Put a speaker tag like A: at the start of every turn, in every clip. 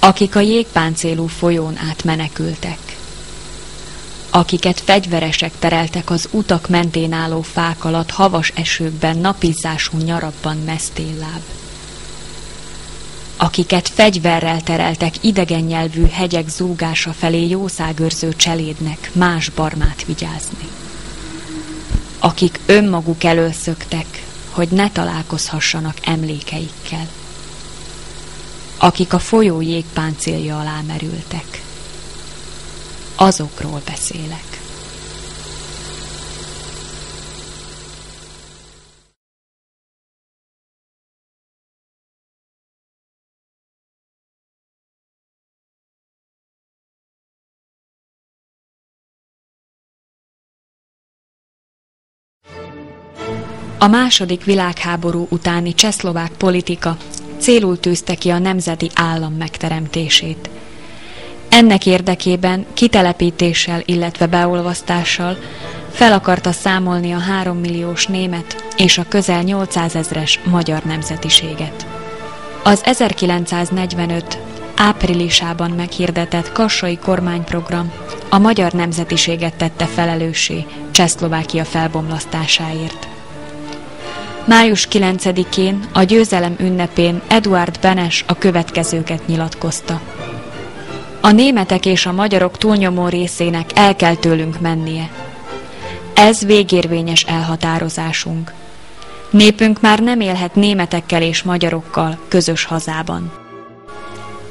A: akik a jégpáncélú folyón át menekültek, akiket fegyveresek tereltek az utak mentén álló fák alatt havas esőkben, napizású nyarabban mesztélláb, akiket fegyverrel tereltek idegen nyelvű hegyek zúgása felé jószágőrző cselédnek más barmát vigyázni, akik önmaguk elől szöktek, hogy ne találkozhassanak emlékeikkel akik a folyó jégpáncélja alá merültek. Azokról beszélek. A második világháború utáni csehszlovák politika célul tűzte ki a nemzeti állam megteremtését. Ennek érdekében kitelepítéssel, illetve beolvasztással fel akarta számolni a három milliós német és a közel 800 ezres magyar nemzetiséget. Az 1945 áprilisában meghirdetett kassai kormányprogram a magyar nemzetiséget tette felelőssé Csehszlovákia felbomlasztásáért. Május 9-én a győzelem ünnepén Eduard Benes a következőket nyilatkozta. A németek és a magyarok túlnyomó részének el kell tőlünk mennie. Ez végérvényes elhatározásunk. Népünk már nem élhet németekkel és magyarokkal közös hazában.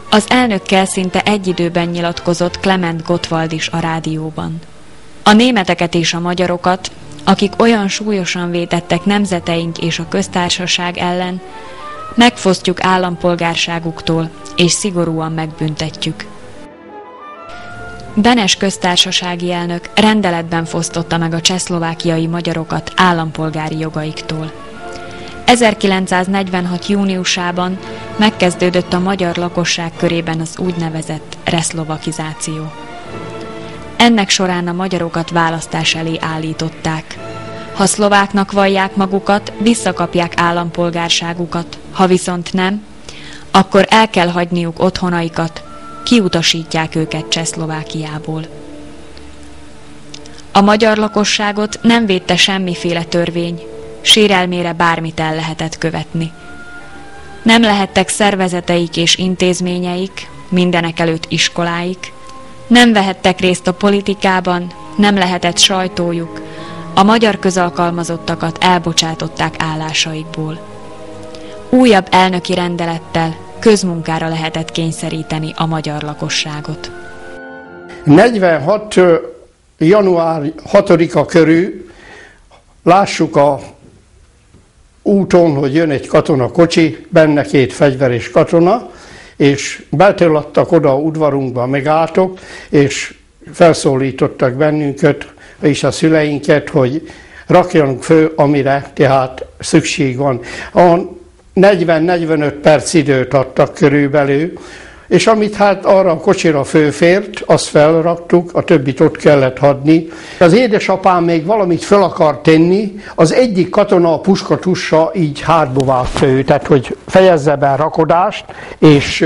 A: Az elnökkel szinte egy időben nyilatkozott Clement Gottwald is a rádióban. A németeket és a magyarokat akik olyan súlyosan vétettek nemzeteink és a köztársaság ellen, megfosztjuk állampolgárságuktól, és szigorúan megbüntetjük. Benes köztársasági elnök rendeletben fosztotta meg a csehszlovákiai magyarokat állampolgári jogaiktól. 1946. júniusában megkezdődött a magyar lakosság körében az úgynevezett reszlovakizáció. Ennek során a magyarokat választás elé állították. Ha szlováknak vallják magukat, visszakapják állampolgárságukat, ha viszont nem, akkor el kell hagyniuk otthonaikat, kiutasítják őket Csehszlovákiából. A magyar lakosságot nem védte semmiféle törvény, sérelmére bármit el lehetett követni. Nem lehettek szervezeteik és intézményeik, mindenek előtt iskoláik, nem vehettek részt a politikában, nem lehetett sajtójuk, a magyar közalkalmazottakat elbocsátották állásaikból. Újabb elnöki rendelettel közmunkára lehetett kényszeríteni a magyar lakosságot.
B: 46. január 6-a körül lássuk a úton, hogy jön egy katona kocsi, benne két fegyveres katona, és betölattak oda a udvarunkba, megálltok, és felszólítottak bennünket, és a szüleinket, hogy rakjanak fő, amire tehát szükség van. A 40-45 perc időt adtak körülbelül, és amit hát arra a kocsira főfért, azt felraktuk, a többit ott kellett hadni. Az édesapám még valamit fel akar tenni, az egyik katona a puskatussa így hátba vágta ő, tehát hogy fejezze be a rakodást, és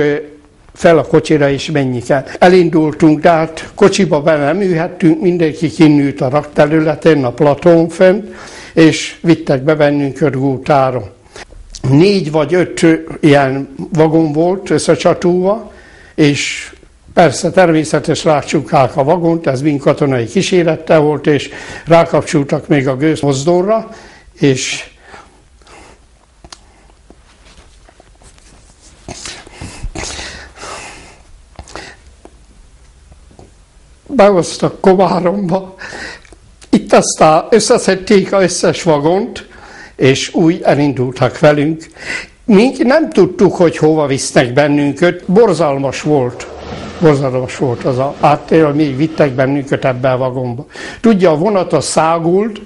B: fel a kocsira is mennyi kell. Elindultunk, de hát kocsiba be nem ülhettünk, mindenki kinnült a rakterületen, a platón fent, és vittek be bennünket gútára. Négy vagy öt ilyen vagon volt összecsatúva, és persze természetes rácsukák a vagont, ez mind katonai kísérettel volt, és rákapcsoltak még a gőzmozdonra, és behoztak Komáromba, itt aztán összeszedték az összes vagont, és úgy elindultak velünk. Mi nem tudtuk, hogy hova visznek bennünket, borzalmas volt. Borzalmas volt az a áttér, még vittek bennünket ebbe a vagomba. Tudja, a vonat a szágult,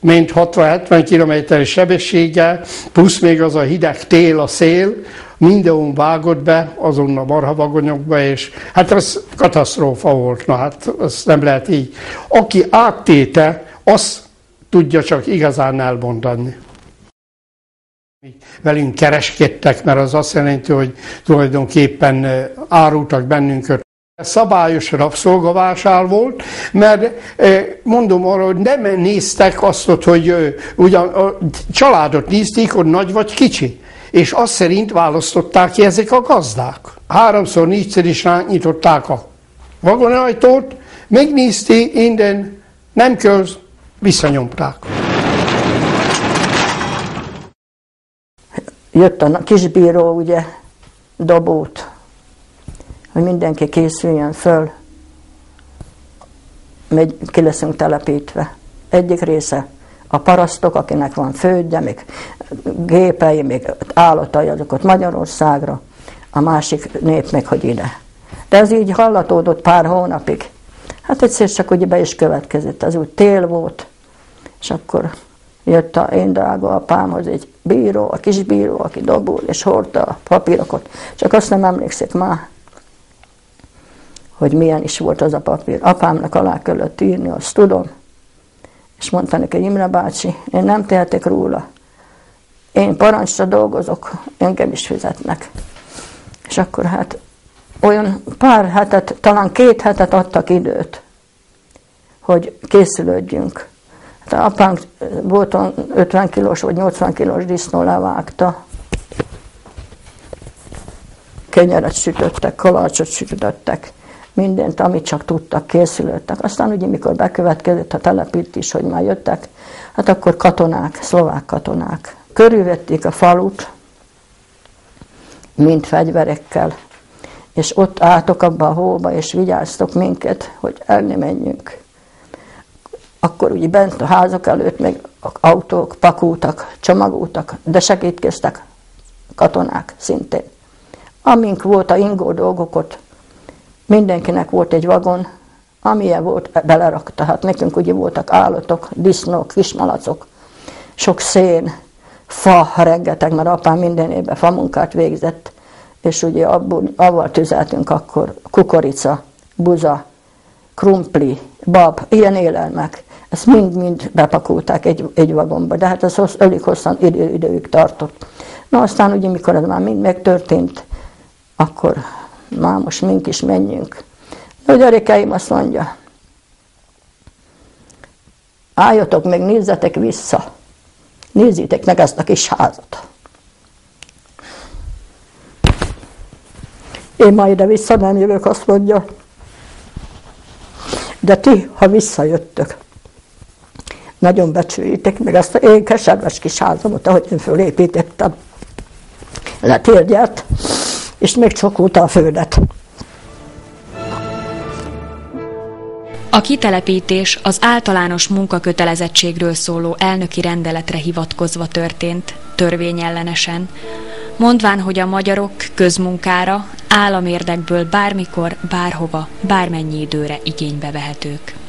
B: mint 60-70 km sebességgel, plusz még az a hideg tél, a szél, mindenhol vágott be, azon a marhavagonyokba, és hát ez katasztrófa volt, na hát azt nem lehet így. Aki áttéte, azt tudja csak igazán elmondani. Velünk kereskedtek, mert az azt jelenti, hogy tulajdonképpen árultak bennünket. Szabályos rabszolgavásár volt, mert mondom arra, hogy nem néztek azt, hogy ugyan a családot nézték, hogy nagy vagy kicsi. És azt szerint választották ki ezek a gazdák. Háromszor, négyszer is nyitották a vagonajtót, megnézti, innen nem köz, visszanyomták.
C: Jött a kisbíró, ugye, dobót, hogy mindenki készüljön föl, megy, ki leszünk telepítve. Egyik része a parasztok, akinek van földje, még gépei, még állatai, azokat Magyarországra, a másik nép meg, hogy ide. De ez így hallatódott pár hónapig. Hát egyszer csak ugye be is következett, az úgy tél volt, és akkor jött a én drága apámhoz egy bíró, a kis bíró, aki dobul, és hordta a papírokat. Csak azt nem emlékszik már, hogy milyen is volt az a papír. Apámnak alá kellett írni, azt tudom. És mondta neki, Imre bácsi, én nem tehetek róla. Én parancsra dolgozok, engem is fizetnek. És akkor hát olyan pár hetet, talán két hetet adtak időt, hogy készülődjünk. Hát apánk volt 50 kilós vagy 80 kilós disznó levágta. Kenyeret sütöttek, kalácsot sütöttek, mindent, amit csak tudtak, készülődtek. Aztán ugye, mikor bekövetkezett a telepítés, hogy már jöttek, hát akkor katonák, szlovák katonák. Körülvették a falut, mind fegyverekkel, és ott álltok abba a hóba, és vigyáztok minket, hogy el ne menjünk. Akkor ugye bent a házak előtt még autók pakultak, csomagoltak, de segítkeztek katonák szintén. Amink volt a ingó dolgokat, mindenkinek volt egy vagon, amilyen volt, belerakta. Hát nekünk ugye voltak állatok, disznók, kismalacok, sok szén, fa, rengeteg, mert apám minden évben fa munkát végzett, és ugye abból, avval tüzeltünk akkor kukorica, buza, krumpli, bab, ilyen élelmek. Ezt mind-mind bepakolták egy, egy vagomba, de hát ez hossz, elég hosszan idő, időig tartott. Na aztán ugye, mikor ez már mind megtörtént, akkor már most mink is menjünk. De a gyerekeim azt mondja, álljatok meg, nézzetek vissza, nézzétek meg ezt a kis házat. Én majd ide vissza nem jövök, azt mondja. De ti, ha visszajöttök, nagyon becsüljétek meg ezt a én keserves kis házamat, ahogy én fölépítettem. Letérgyelt, és még csokulta a földet.
A: A kitelepítés az általános munkakötelezettségről szóló elnöki rendeletre hivatkozva történt, törvényellenesen, mondván, hogy a magyarok közmunkára, államérdekből bármikor, bárhova, bármennyi időre igénybe vehetők.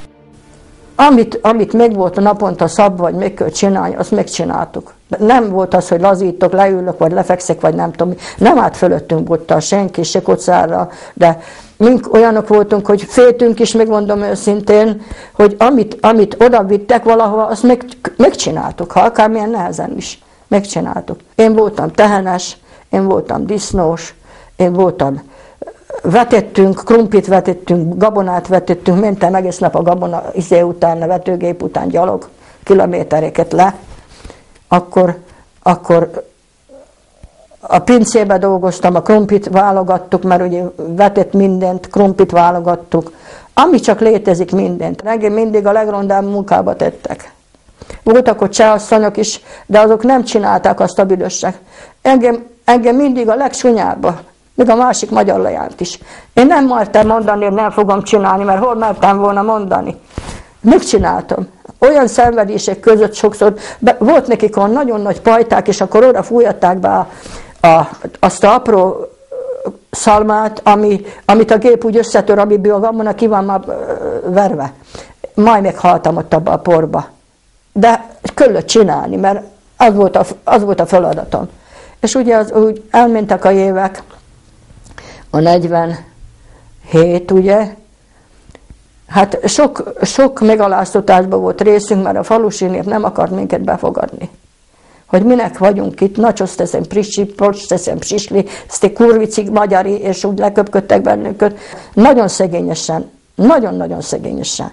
C: Amit, amit meg volt a naponta szabva, vagy meg kell csinálni, azt megcsináltuk. Nem volt az, hogy lazítok, leülök, vagy lefekszek, vagy nem tudom. Nem állt fölöttünk bottal senki, se kocára, de mink olyanok voltunk, hogy féltünk is, megmondom őszintén, hogy amit, amit oda vittek valahova, azt meg, megcsináltuk, ha akármilyen nehezen is. Megcsináltuk. Én voltam tehenes, én voltam disznós, én voltam vetettünk, krumpit vetettünk, gabonát vetettünk, mentem egész nap a gabona izé után, a vetőgép után gyalog, kilométereket le, akkor, akkor a pincébe dolgoztam, a krumpit válogattuk, mert ugye vetett mindent, krumpit válogattuk, ami csak létezik mindent. Engem mindig a legrondább munkába tettek. Voltak ott csehasszonyok is, de azok nem csinálták azt a büdösek. Engem, engem mindig a legsúnyába, még a másik magyar lejárt is. Én nem mertem mondani, hogy nem fogom csinálni, mert hol mertem volna mondani. Megcsináltam. Olyan szenvedések között sokszor, be, volt nekik olyan nagyon nagy pajták, és akkor oda fújatták be a, a, azt a apró szalmát, ami, amit a gép úgy összetör, amiből a gabona ki van már verve. Majd meghaltam ott abba a porba. De kellett csinálni, mert az volt a, az volt a feladatom. És ugye az, úgy elmentek a évek, a 47, ugye, hát sok, sok megaláztatásban volt részünk, mert a falusi nép nem akart minket befogadni hogy minek vagyunk itt, nacsoszt teszem prissi, pocs teszem prisli, szti kurvicig magyari, és úgy leköpködtek bennünket. Nagyon szegényesen, nagyon-nagyon szegényesen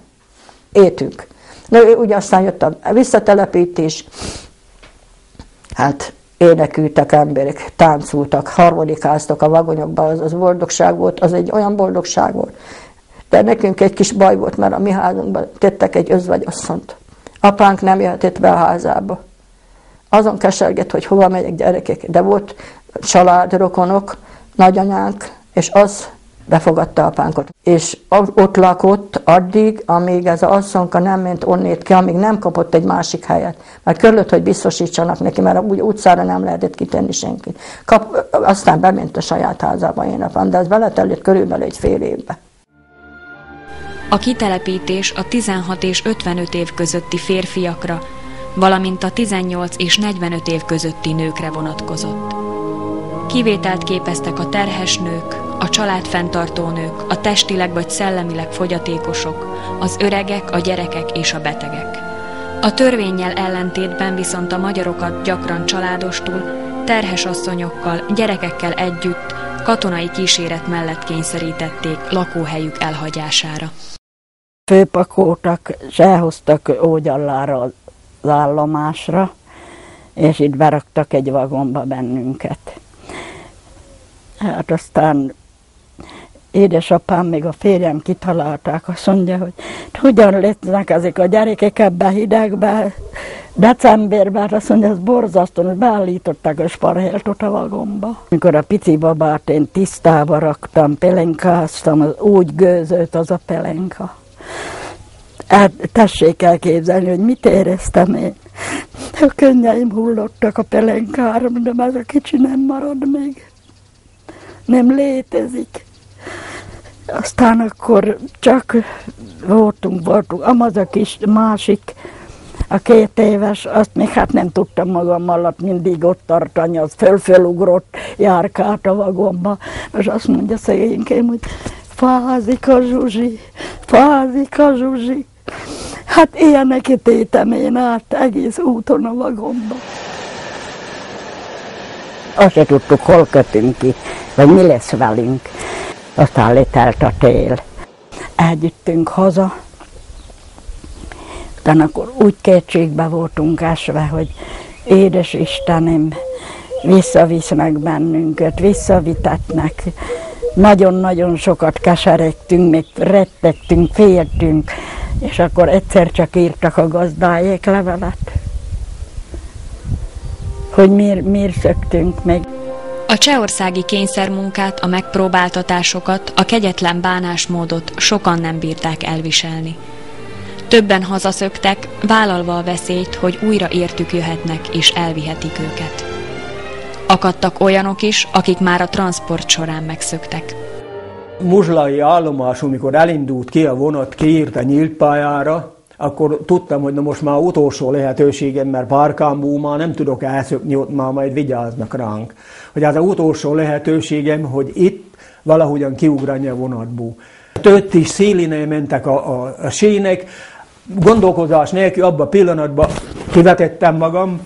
C: éltünk. Na, ugye aztán jött a visszatelepítés, hát énekültek emberek, táncoltak, harmonikáztak a vagonyokban, az, az boldogság volt, az egy olyan boldogság volt. De nekünk egy kis baj volt, mert a mi házunkban tettek egy özvegyasszont. Apánk nem jöhetett be a házába. Azon kesergett, hogy hova megyek gyerekek. De volt családrokonok, nagyanyánk, és az befogadta apánkat. És ott lakott addig, amíg ez az asszonka nem ment onnét ki, amíg nem kapott egy másik helyet. Mert körülött, hogy biztosítsanak neki, mert úgy utcára nem lehetett kitenni senki. Kap, aztán bement a saját házába én apám, de ez beletellett körülbelül egy fél évbe.
A: A kitelepítés a 16 és 55 év közötti férfiakra, valamint a 18 és 45 év közötti nőkre vonatkozott. Kivételt képeztek a terhes nők, a családfenntartó nők, a testileg vagy szellemileg fogyatékosok, az öregek, a gyerekek és a betegek. A törvényel ellentétben viszont a magyarokat gyakran családostul, terhes asszonyokkal, gyerekekkel együtt, katonai kíséret mellett kényszerítették lakóhelyük elhagyására.
D: Főpakoltak, és elhoztak Ógyallára az állomásra, és itt beraktak egy vagomba bennünket. Hát aztán édesapám, még a férjem kitalálták, azt mondja, hogy hogyan lesznek ezek a gyerekek ebbe hidegbe, decemberben, azt mondja, ez borzasztó, hogy beállították a sparheltot a vagomba. Amikor a pici babát én tisztába raktam, pelenkáztam, az úgy gőzött az a pelenka. Hát, tessék elképzelni, hogy mit éreztem én. A könnyeim hullottak a pelenkára, de ez a kicsi nem marad még. Nem létezik. Aztán akkor csak voltunk, voltunk. Amaz a kis másik, a két éves, azt még hát nem tudtam magam alatt mindig ott tartani, az föl-fölugrott, járkált a vagomba, és azt mondja szegénykém, hogy fázik a Zsuzsi, fázik a Zsuzsi. Hát ilyenek ítétem én át egész úton a vagomba. Azt se tudtuk, hol kötünk ki, vagy mi lesz velünk. Aztán letelt a tél. Elgyüttünk haza, aztán akkor úgy kétségbe voltunk esve, hogy édes Istenem, visszavisznek bennünket, visszavitetnek. Nagyon-nagyon sokat keseregtünk, még rettegtünk, féltünk, és akkor egyszer csak írtak a gazdájék levelet, hogy miért, miért szöktünk meg.
A: A csehországi kényszermunkát, a megpróbáltatásokat, a kegyetlen bánásmódot sokan nem bírták elviselni. Többen hazaszöktek, vállalva a veszélyt, hogy újra értük jöhetnek és elvihetik őket. Akadtak olyanok is, akik már a transport során megszöktek.
E: Muzslai állomás, amikor elindult ki a vonat, kiírt a nyílt pályára, akkor tudtam, hogy na most már utolsó lehetőségem, mert párkámból már nem tudok elszökni, ott már majd vigyáznak ránk. Hogy ez az utolsó lehetőségem, hogy itt valahogyan kiugrani a vonatból. Tött is szélinél mentek a, a, a sének, gondolkozás nélkül abban a pillanatban kivetettem magam,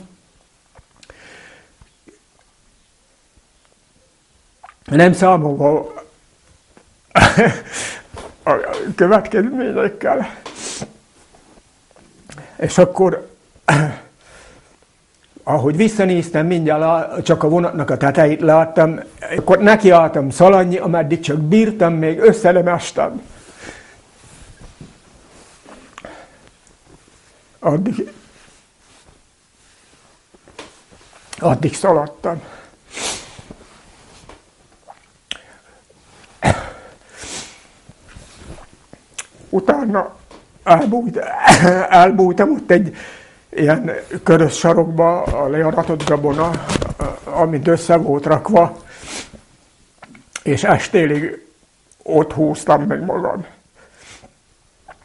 E: nem számolva a következményekkel. És akkor, ahogy visszanéztem, mindjárt csak a vonatnak a tetejét láttam, akkor nekiálltam szaladni, ameddig csak bírtam, még össze nem estem. Addig, addig szaladtam. Utána elbújt, elbújtam ott egy ilyen körös sarokba a learatott gabona, amit össze volt rakva, és estélig ott húztam meg magam.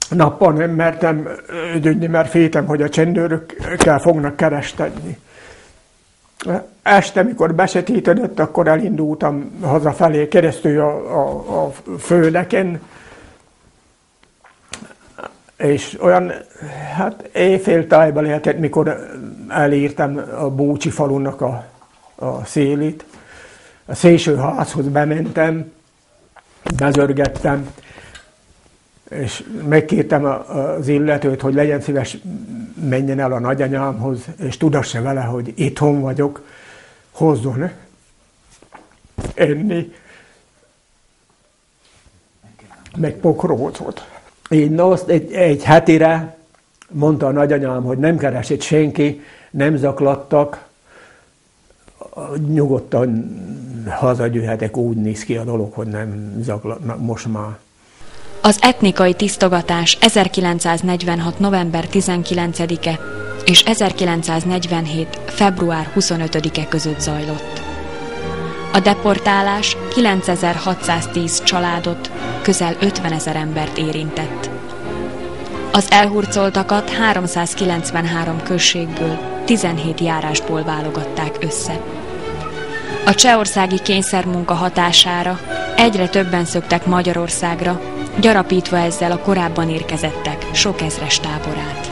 E: Nappal nem mertem gyönni, mert féltem, hogy a csendőrökkel fognak kerestedni. Este, mikor besötétedett, akkor elindultam hazafelé keresztül a, a, a főleken, És olyan, hát éjfél tájban lehetett, mikor elírtam a Búcsi falunak a, a szélét. A szélső házhoz bementem, bezörgettem, és megkértem az illetőt, hogy legyen szíves, menjen el a nagyanyámhoz, és tudassa vele, hogy itthon vagyok, hozzon enni, meg pokrócot. Így no, egy, egy hetire mondta a nagyanyám, hogy nem keresett senki, nem zaklattak, nyugodtan hazagyűhetek, úgy néz ki a dolog, hogy nem zaklatnak most már.
A: Az etnikai tisztogatás 1946. november 19-e és 1947. február 25-e között zajlott. A deportálás 9610 családot, közel 50 ezer embert érintett. Az elhurcoltakat 393 községből, 17 járásból válogatták össze. A csehországi kényszermunka hatására egyre többen szöktek Magyarországra, gyarapítva ezzel a korábban érkezettek sok ezres táborát.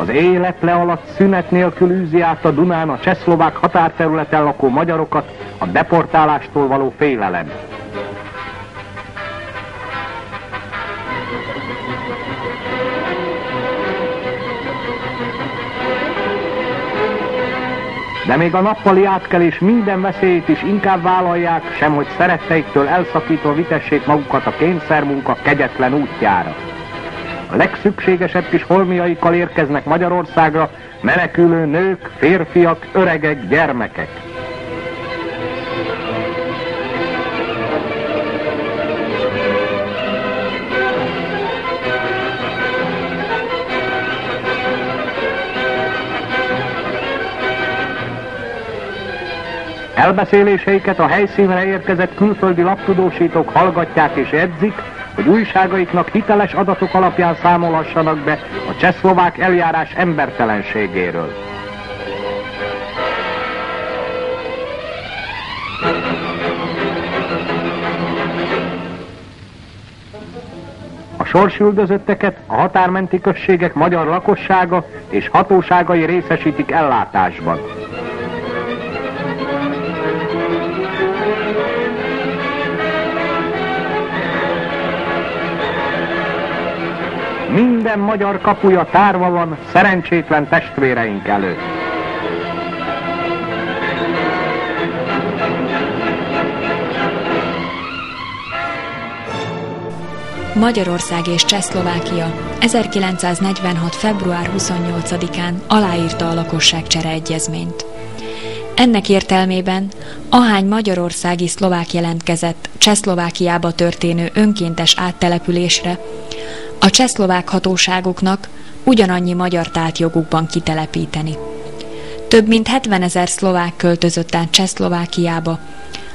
F: Az élet le alatt szünet nélkül űzi át a Dunán a csehszlovák határterületen lakó magyarokat a deportálástól való félelem. De még a nappali átkelés minden veszélyét is inkább vállalják, sem hogy szeretteiktől elszakítva vitessék magukat a kényszermunka kegyetlen útjára. A legszükségesebb kis holmiaikkal érkeznek Magyarországra menekülő nők, férfiak, öregek, gyermekek. Elbeszéléseiket a helyszínre érkezett külföldi laptudósítók hallgatják és edzik, hogy újságaiknak hiteles adatok alapján számolassanak be a csehszlovák eljárás embertelenségéről. A sorsüldözötteket a határmenti községek magyar lakossága és hatóságai részesítik ellátásban. Minden magyar kapuja tárva van szerencsétlen testvéreink előtt.
A: Magyarország és Csehszlovákia 1946. február 28-án aláírta a lakosságcsere egyezményt. Ennek értelmében ahány magyarországi szlovák jelentkezett Csehszlovákiába történő önkéntes áttelepülésre, a csehszlovák hatóságoknak ugyanannyi magyar tált jogukban kitelepíteni. Több mint 70 ezer szlovák költözött át Csehszlovákiába,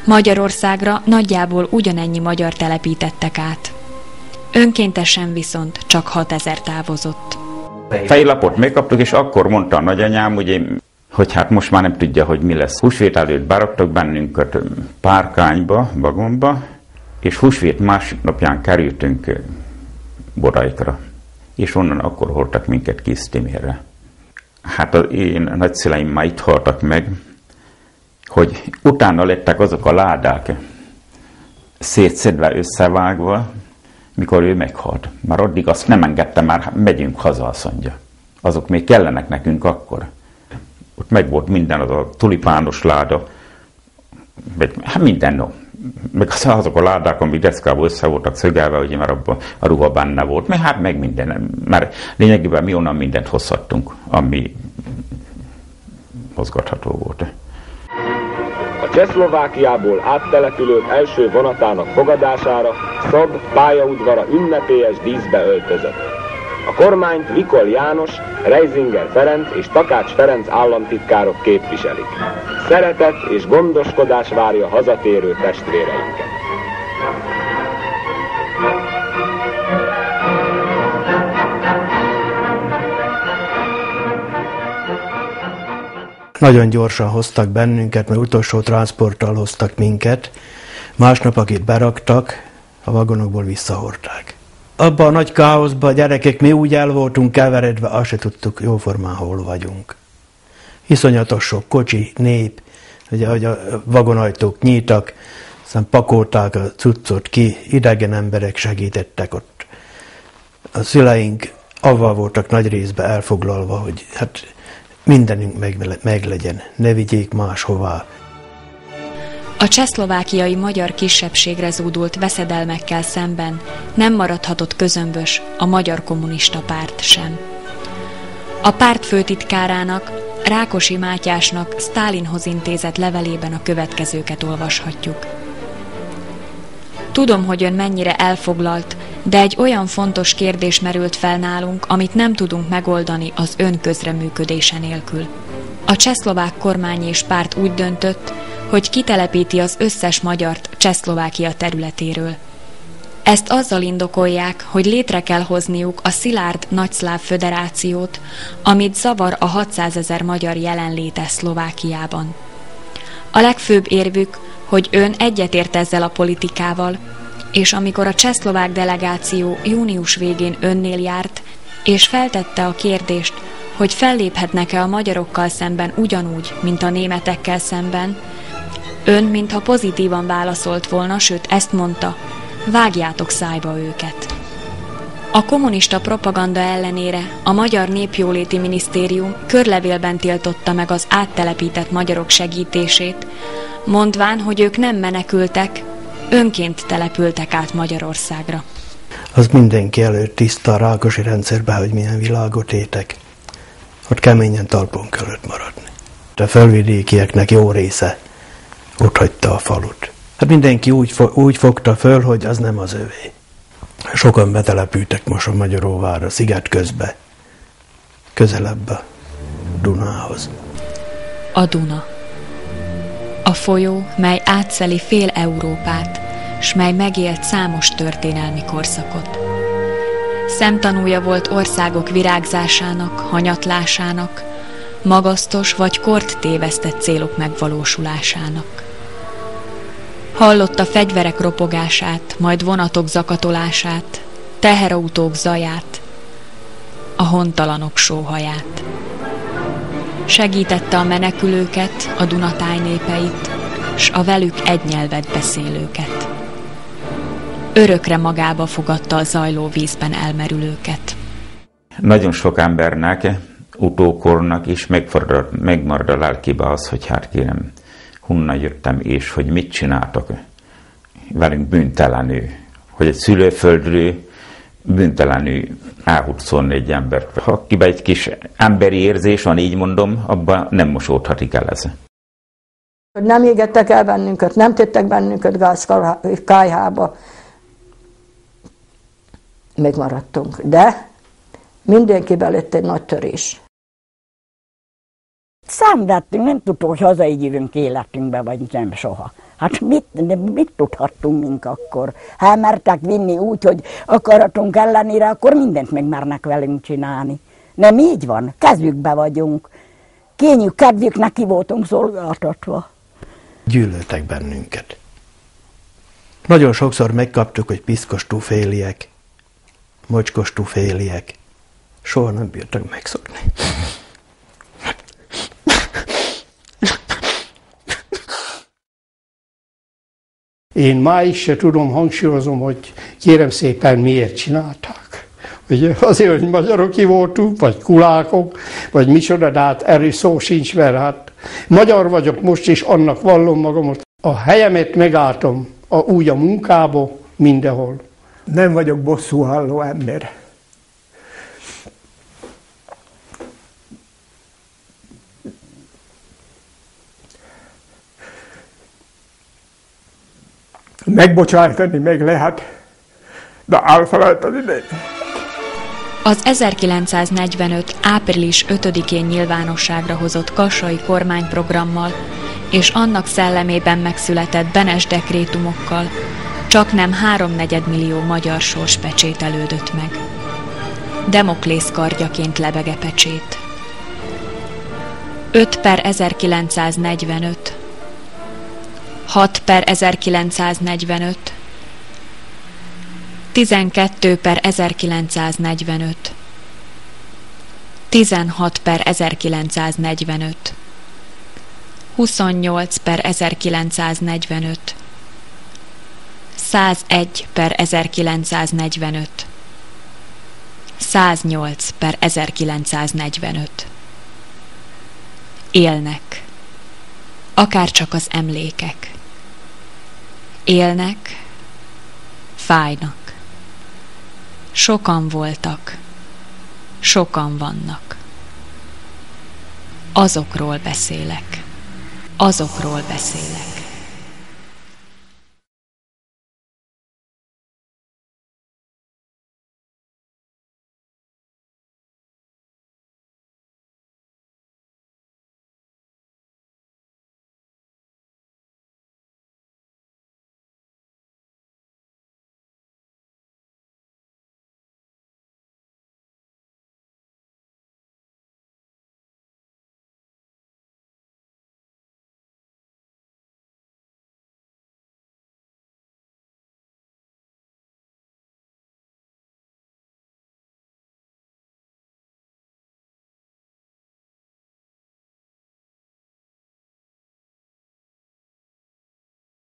A: Magyarországra nagyjából ugyanennyi magyar telepítettek át. Önkéntesen viszont csak 6 ezer távozott.
G: Fejlapot megkaptuk, és akkor mondta a nagyanyám, ugye, hogy hát most már nem tudja, hogy mi lesz. Húsvét előtt beraktak bennünket párkányba, vagomba, és húsvét másnapján kerültünk Boraikra. És onnan akkor hordtak minket Kisztimérre. Hát az én nagyszüleim már itt haltak meg, hogy utána lettek azok a ládák szétszedve, összevágva, mikor ő meghalt. Már addig azt nem engedte, már megyünk haza, azt mondja. Azok még kellenek nekünk akkor. Ott meg volt minden, az a tulipános láda, hát minden, no meg azok a ládák, amik deszkából össze voltak szögelve, ugye már abban a ruha benne volt, meg hát meg minden, mert lényegében mi onnan mindent hozhattunk, ami mozgatható volt.
H: A Csehszlovákiából áttelepülők első vonatának fogadására Szab pályaudvara ünnepélyes díszbe öltözött. A kormányt Vikol János, Reisinger Ferenc és Takács Ferenc államtitkárok képviselik. Szeretet és gondoskodás várja hazatérő testvéreinket.
I: Nagyon gyorsan hoztak bennünket, mert utolsó transporttal hoztak minket. Másnap, akit beraktak, a vagonokból visszahordták. Abban a nagy káoszban a gyerekek mi úgy el voltunk keveredve, azt se tudtuk jóformán hol vagyunk. Iszonyatos sok kocsi, nép, ugye, hogy a vagonajtók nyíltak, aztán pakolták a cuccot ki, idegen emberek segítettek ott. A szüleink avval voltak nagy részben elfoglalva, hogy hát mindenünk meg, meg legyen, ne vigyék máshová.
A: A csehszlovákiai magyar kisebbségre zúdult veszedelmekkel szemben nem maradhatott közömbös a magyar kommunista párt sem. A párt főtitkárának, Rákosi Mátyásnak Stálinhoz intézett levelében a következőket olvashatjuk. Tudom, hogy ön mennyire elfoglalt, de egy olyan fontos kérdés merült fel nálunk, amit nem tudunk megoldani az ön közreműködése nélkül. A csehszlovák kormány és párt úgy döntött, hogy kitelepíti az összes magyart Csehszlovákia területéről. Ezt azzal indokolják, hogy létre kell hozniuk a Szilárd Nagyszláv Föderációt, amit zavar a 600 ezer magyar jelenléte Szlovákiában. A legfőbb érvük, hogy ön egyetért ezzel a politikával, és amikor a csehszlovák delegáció június végén önnél járt, és feltette a kérdést, hogy felléphetnek-e a magyarokkal szemben ugyanúgy, mint a németekkel szemben, ön mintha pozitívan válaszolt volna, sőt ezt mondta, vágjátok szájba őket. A kommunista propaganda ellenére a Magyar Népjóléti Minisztérium körlevélben tiltotta meg az áttelepített magyarok segítését, mondván, hogy ők nem menekültek, önként települtek át Magyarországra.
I: Az mindenki előtt tiszta a rákosi rendszerben, hogy milyen világot étek. Ott keményen talpon kellett maradni. A felvidékieknek jó része ott hagyta a falut. Hát mindenki úgy, úgy fogta föl, hogy az nem az övé. Sokan betelepültek most a Magyaróvára, sziget közbe, közelebb a Dunához.
A: A Duna. A folyó, mely átszeli fél Európát, s mely megélt számos történelmi korszakot. Szemtanúja volt országok virágzásának, hanyatlásának, magasztos vagy kort tévesztett célok megvalósulásának. Hallotta fegyverek ropogását, majd vonatok zakatolását, teherautók zaját, a hontalanok sóhaját. Segítette a menekülőket, a Dunatáj népeit, s a velük egy beszélőket. Örökre magába fogadta a zajló vízben elmerülőket.
G: Nagyon sok embernek, utókornak is megmarad, a lelkébe az, hogy hát kérem, honnan jöttem, és hogy mit csináltak velünk bűntelenül. Hogy egy szülőföldről bűntelenül elhurcolni egy embert. Ha kibe egy kis emberi érzés van, így mondom, abban nem mosódhatik el ez.
C: Nem égettek el bennünket, nem tettek bennünket gázkájhába. Még maradtunk. De mindenki belett egy nagy törés.
D: Szenvedtünk, nem tudtuk, hogy hazaig jövünk életünkbe, vagy nem soha. Hát mit, mit tudhattunk mink akkor? Ha elmertek vinni úgy, hogy akaratunk ellenére, akkor mindent megmernek velünk csinálni. Nem így van, kezükbe vagyunk. Kényük, kedvük, neki voltunk szolgáltatva.
I: Gyűlöltek bennünket. Nagyon sokszor megkaptuk, hogy piszkos túféliek, mocskos túféliek. Soha nem bírtak megszokni.
B: Én máig se tudom, hangsúlyozom, hogy kérem szépen miért csinálták. Ugye azért, hogy magyarok ki voltunk, vagy kulákok, vagy micsoda, de hát erről szó sincs, mert hát magyar vagyok most is, annak vallom magamat. A helyemet megálltam a, úgy a munkába, mindenhol.
E: Nem vagyok bosszúhalló ember. Megbocsájtani meg lehet, de elfelejteni nem.
A: Az 1945. április 5-én nyilvánosságra hozott kassai kormányprogrammal és annak szellemében megszületett Benes dekrétumokkal csak nem háromnegyed millió magyar sors pecsételődött meg. Demoklész kardjaként lebege pecsét. 5 per 1945 6 per 1945 12 per 1945 16 per 1945 28 per 1945 101 per 1945 108 per 1945 Élnek, akár csak az emlékek. Élnek, fájnak. Sokan voltak, sokan vannak. Azokról beszélek, azokról beszélek.